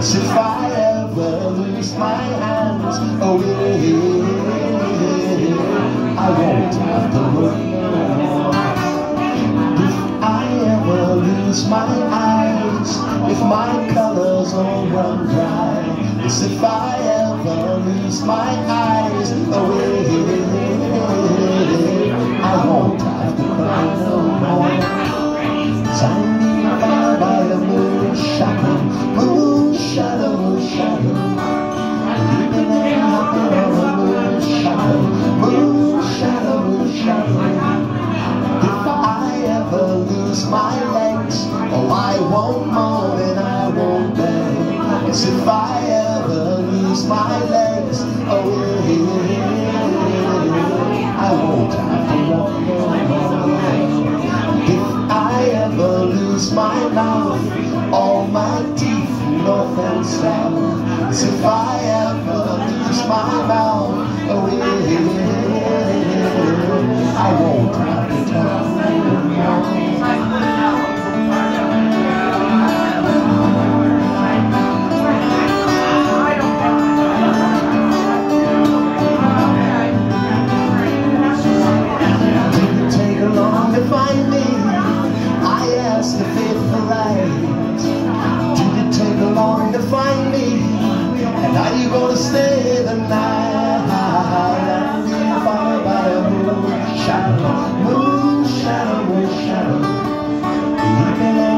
If I ever lose my hands, yeah, I won't have to worry If I ever lose my eyes, if my colors all run dry, yes, if I ever lose my eyes, ever my legs, oh I won't moan and I won't beg. Yes, if I ever lose my legs, oh. I won't have to walk. If I ever lose my mouth, all my teeth, north and south. As if I ever lose my mouth, oh I won't have to. no shadow, no shadow. Look at